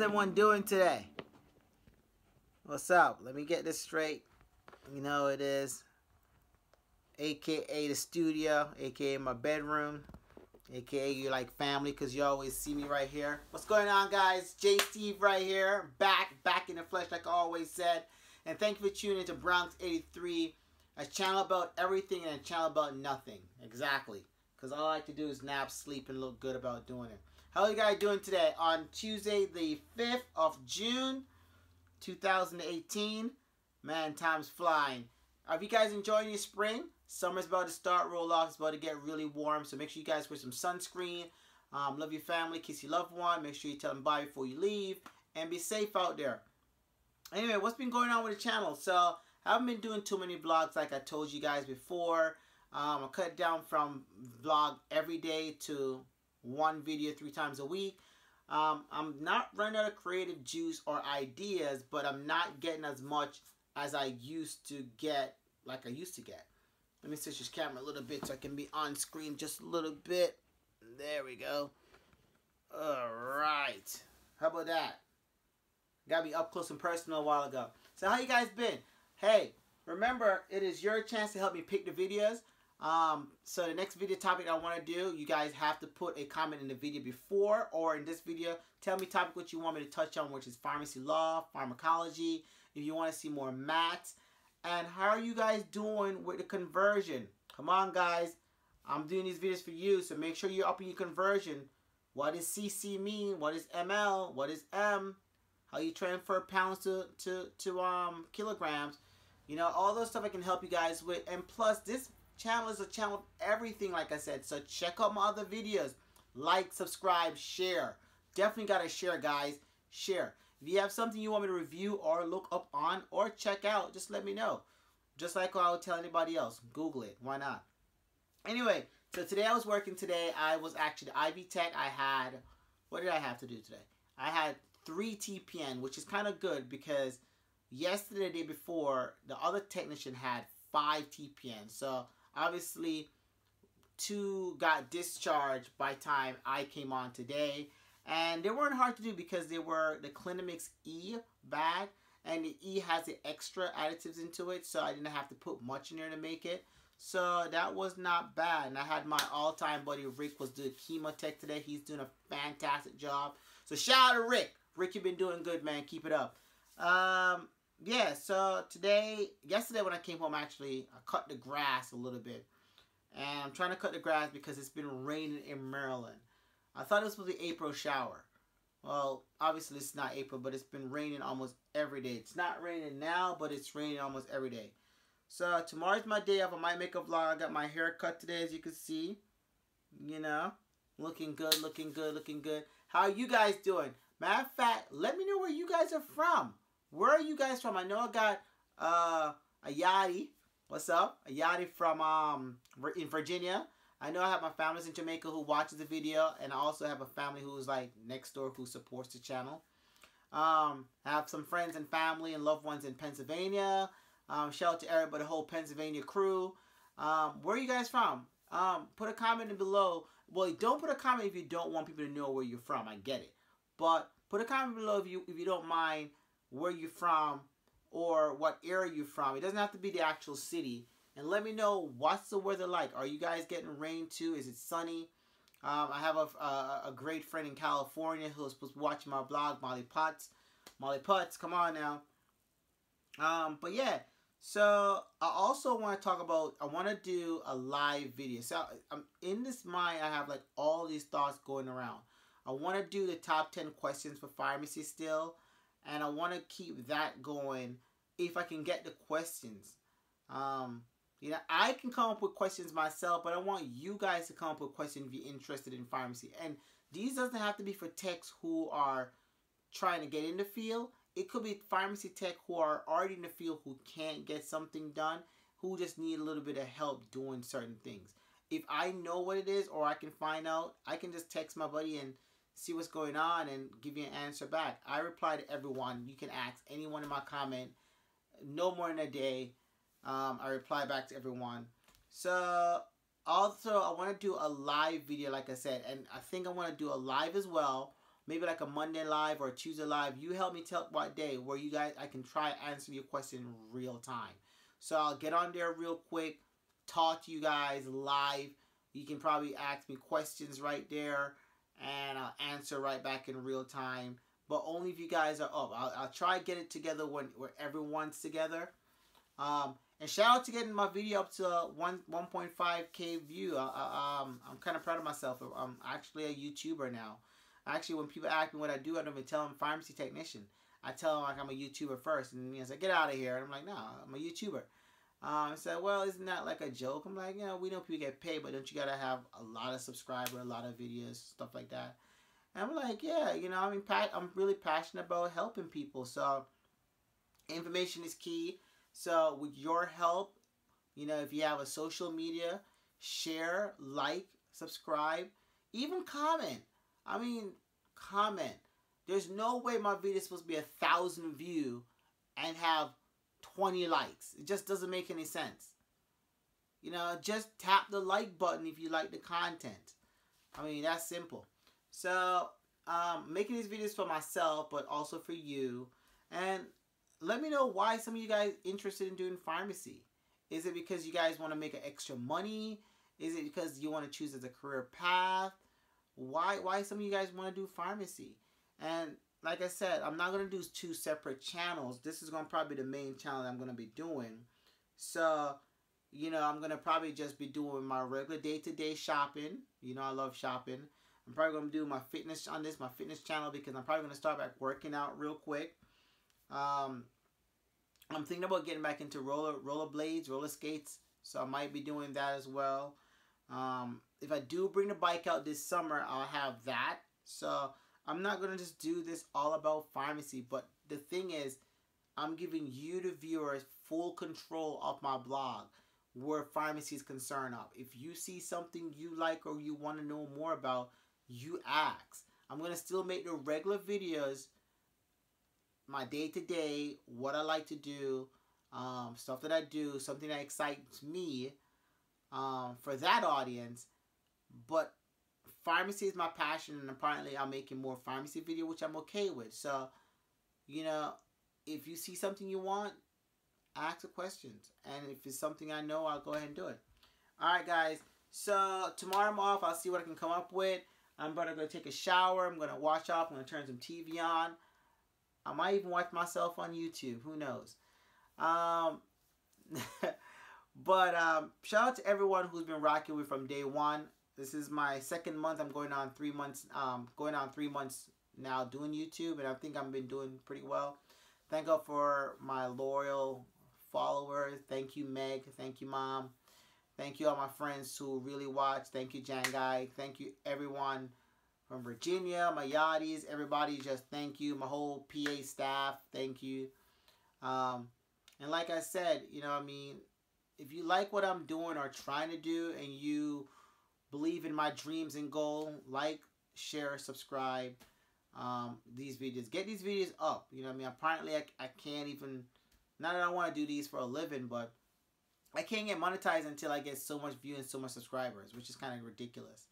everyone doing today? What's up? Let me get this straight. You know it is aka the studio, aka my bedroom, aka you like family because you always see me right here. What's going on guys? J Steve right here, back, back in the flesh like I always said. And thank you for tuning into Bronx 83, a channel about everything and a channel about nothing. Exactly. Because all I like to do is nap, sleep, and look good about doing it. How are you guys doing today? On Tuesday, the 5th of June, 2018. Man, time's flying. Are you guys enjoying your spring? Summer's about to start, roll off. It's about to get really warm. So make sure you guys wear some sunscreen. Um, love your family, kiss your loved one. Make sure you tell them bye before you leave. And be safe out there. Anyway, what's been going on with the channel? So, I haven't been doing too many vlogs like I told you guys before. Um, I cut down from vlog every day to one video three times a week. Um, I'm not running out of creative juice or ideas, but I'm not getting as much as I used to get, like I used to get. Let me switch this camera a little bit so I can be on screen just a little bit. There we go. Alright. How about that? Got me up close and personal a while ago. So how you guys been? Hey, remember, it is your chance to help me pick the videos. Um, so the next video topic I want to do, you guys have to put a comment in the video before or in this video. Tell me topic what you want me to touch on, which is pharmacy law, pharmacology. If you want to see more maths, and how are you guys doing with the conversion? Come on, guys. I'm doing these videos for you, so make sure you're upping your conversion. What does CC mean? What is ML? What is M? How you transfer pounds to, to, to um kilograms? You know, all those stuff I can help you guys with. And plus, this channel is a channel of everything, like I said. So check out my other videos. Like, subscribe, share. Definitely got to share, guys. Share. If you have something you want me to review or look up on or check out, just let me know. Just like I would tell anybody else. Google it. Why not? Anyway, so today I was working today. I was actually the IV Tech. I had, what did I have to do today? I had 3 TPN, which is kind of good because yesterday, the day before, the other technician had 5 TPN. So obviously, two got discharged by time I came on today. And they weren't hard to do because they were the Clinimix E bag. And the E has the extra additives into it. So I didn't have to put much in there to make it. So that was not bad. And I had my all-time buddy Rick was doing Chemotech today. He's doing a fantastic job. So shout out to Rick. Rick, you've been doing good, man. Keep it up. Um, yeah, so today, yesterday when I came home, actually, I cut the grass a little bit. And I'm trying to cut the grass because it's been raining in Maryland. I thought it was supposed to be April shower. Well, obviously it's not April, but it's been raining almost every day. It's not raining now, but it's raining almost every day. So tomorrow's my day off. I might make a vlog. I got my hair cut today, as you can see. You know, looking good, looking good, looking good. How are you guys doing? Matter of fact, let me know where you guys are from. Where are you guys from? I know I got uh, a Yachty. What's up? A Yachty from um in Virginia. I know I have my families in Jamaica who watches the video, and I also have a family who's like next door who supports the channel. Um, I have some friends and family and loved ones in Pennsylvania. Um, shout out to but the whole Pennsylvania crew. Um, where are you guys from? Um, put a comment in below. Well, don't put a comment if you don't want people to know where you're from. I get it, but put a comment below if you if you don't mind where you're from or what area you're from. It doesn't have to be the actual city and let me know what's the weather like. Are you guys getting rain too? Is it sunny? Um, I have a, a, a, great friend in California who's watching my blog, Molly Potts. Molly Potts, come on now. Um, but yeah, so I also want to talk about, I want to do a live video. So I'm in this mind, I have like all these thoughts going around. I want to do the top 10 questions for pharmacy still. And I want to keep that going if I can get the questions. Um, you know, I can come up with questions myself, but I want you guys to come up with questions if you're interested in pharmacy. And these doesn't have to be for techs who are trying to get in the field. It could be pharmacy tech who are already in the field who can't get something done, who just need a little bit of help doing certain things. If I know what it is or I can find out, I can just text my buddy and see what's going on and give you an answer back. I reply to everyone. You can ask anyone in my comment. No more than a day um, I reply back to everyone. So also I want to do a live video like I said and I think I want to do a live as well. maybe like a Monday live or Tuesday live. You help me tell what day where you guys I can try answer your question real time. So I'll get on there real quick, talk to you guys live. You can probably ask me questions right there, and I'll answer right back in real time. But only if you guys are up. I'll, I'll try to get it together when everyone's together. Um, and shout out to getting my video up to one 1.5k view. I, I, um, I'm kind of proud of myself. I'm actually a YouTuber now. Actually, when people ask me what I do, I don't even tell them pharmacy technician. I tell them like I'm a YouTuber first, and you say get out of here. And I'm like, no, I'm a YouTuber. Um, said, well, isn't that like a joke? I'm like, you know, we know people get paid, but don't you gotta have a lot of subscribers, a lot of videos, stuff like that? And I'm like, yeah, you know, I mean, Pat, I'm really passionate about helping people. So information is key. So with your help, you know, if you have a social media, share, like, subscribe, even comment. I mean, comment. There's no way my video is supposed to be a thousand view and have 20 likes. It just doesn't make any sense. You know, just tap the like button if you like the content. I mean, that's simple. So, um, making these videos for myself, but also for you. And let me know why some of you guys interested in doing pharmacy. Is it because you guys want to make extra money? Is it because you want to choose as a career path? Why why some of you guys want to do pharmacy? And like I said, I'm not going to do two separate channels. This is going to probably be the main channel I'm going to be doing. So, you know, I'm going to probably just be doing my regular day-to-day -day shopping. You know, I love shopping. I'm probably going to do my fitness on this, my fitness channel, because I'm probably going to start back working out real quick. Um, I'm thinking about getting back into roller roller blades, roller skates. So I might be doing that as well. Um, if I do bring the bike out this summer, I'll have that. So I'm not gonna just do this all about pharmacy. But the thing is, I'm giving you the viewers full control of my blog where pharmacy is concerned of. If you see something you like or you want to know more about, you ask. I'm gonna still make the regular videos my day to day, what I like to do, um, stuff that I do, something that excites me um, for that audience. But pharmacy is my passion, and apparently I'm making more pharmacy video, which I'm okay with. So, you know, if you see something you want, ask the questions. And if it's something I know, I'll go ahead and do it. Alright, guys. So, tomorrow I'm off. I'll see what I can come up with. I'm to go take a shower. I'm going to wash off. I'm to turn some TV on. I might even watch myself on YouTube. Who knows? Um, but um, shout out to everyone who's been rocking with from day one. This is my second month. I'm going on three months. Um, going on three months now doing YouTube, and I think I've been doing pretty well. Thank God for my loyal followers. Thank you, Meg. Thank you, Mom. Thank you all my friends who really watch. Thank you, Jangai. Thank you everyone from Virginia, my yachties, everybody, just thank you. My whole PA staff, thank you. Um, and like I said, you know, I mean, if you like what I'm doing or trying to do and you believe in my dreams and goal, like, share, subscribe um, these videos. Get these videos up. You know I mean? Apparently, I, I can't even, not that I want to do these for a living, but I can't get monetized until I get so much view and so much subscribers, which is kind of ridiculous.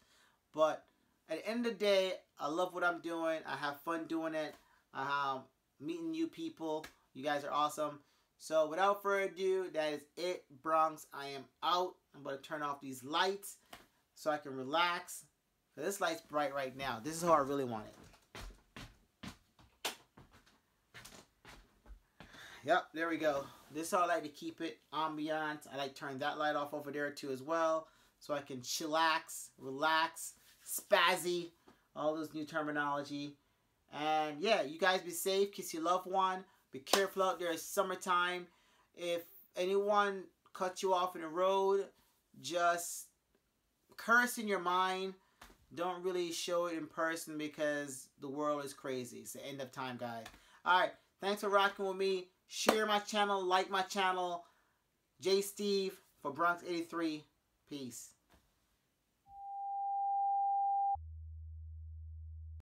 But at the end of the day, I love what I'm doing. I have fun doing it. I am meeting new people. You guys are awesome. So without further ado, that is it, Bronx. I am out. I'm going to turn off these lights so I can relax. This light's bright right now. This is how I really want it. Yep, there we go. This is how I like to keep it ambiance. I like turn that light off over there too as well. So I can chillax, relax, spazzy, all those new terminology. And yeah, you guys be safe. Kiss your loved one. Be careful out there. It's summertime. If anyone cuts you off in the road, just curse in your mind. Don't really show it in person because the world is crazy. It's the end of time, guys. Alright, thanks for rocking with me. Share my channel, like my channel. J Steve for Bronx 83. Peace.